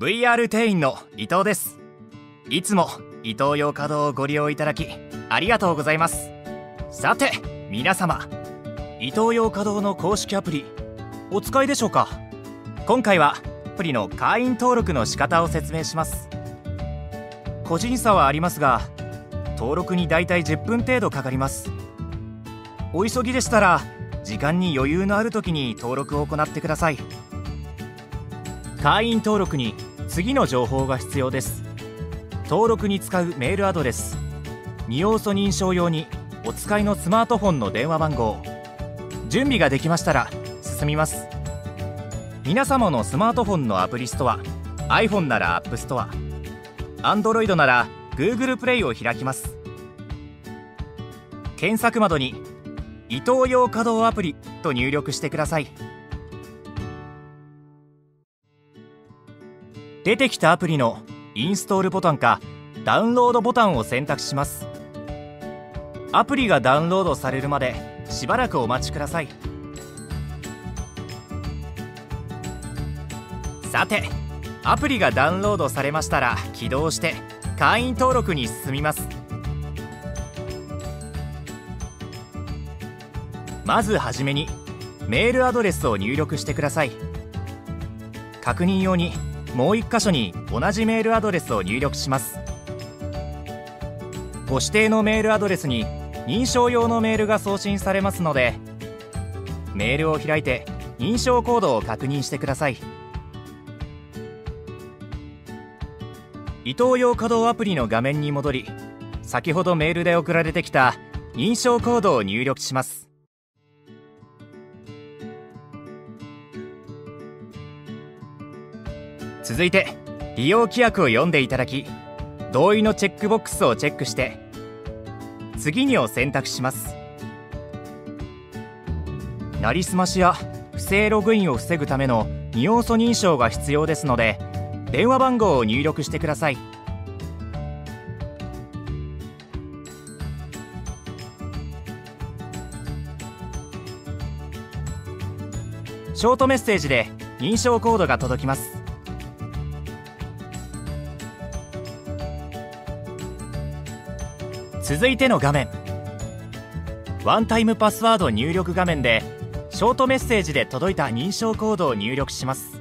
VR 店員の伊藤です。いつも伊藤洋華堂をご利用いただきありがとうございます。さて皆様伊藤洋華堂の公式アプリお使いでしょうか？今回はアプリの会員登録の仕方を説明します。個人差はありますが登録にだいたい10分程度かかります。お急ぎでしたら時間に余裕のある時に登録を行ってください。会員登録に次の情報が必要です。登録に使うメールアドレス。2要素認証用にお使いのスマートフォンの電話番号。準備ができましたら進みます。皆様のスマートフォンのアプリストア iPhone なら App Store Android なら Google プレイを開きます。検索窓に伊東洋稼働アプリと入力してください。出てきたアプリのインストールボタンかダウンロードボタンを選択します。アプリがダウンロードされるまでしばらくお待ちください。さてアプリがダウンロードされましたら起動して会員登録に進みます。まずはじめにメールアドレスを入力してください。確認用にもう1箇所に同じメールアドレスを入力します。ご指定のメールアドレスに認証用のメールが送信されますのでメールを開いて認証コードを確認してください。伊東洋稼働アプリの画面に戻り先ほどメールで送られてきた認証コードを入力します。続いて利用規約を読んでいただき同意のチェックボックスをチェックして次にを選択します。なりすましや不正ログインを防ぐための2要素認証が必要ですので電話番号を入力してください。ショートメッセージで認証コードが届きます。続いての画面。ワンタイムパスワード入力画面でショートメッセージで届いた認証コードを入力します。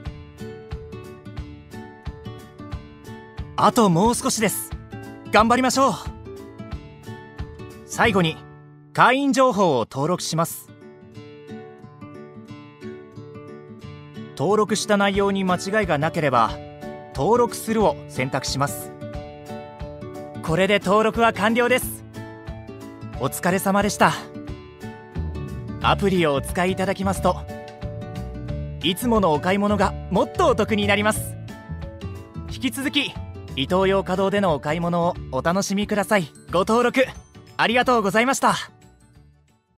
あともう少しです。頑張りましょう。最後に会員情報を登録します。登録した内容に間違いがなければ登録するを選択します。これで登録は完了です。お疲れ様でした。アプリをお使いいただきますといつものお買い物がもっとお得になります。引き続きイトーヨーカドーでのお買い物をお楽しみください。ご登録ありがとうございました。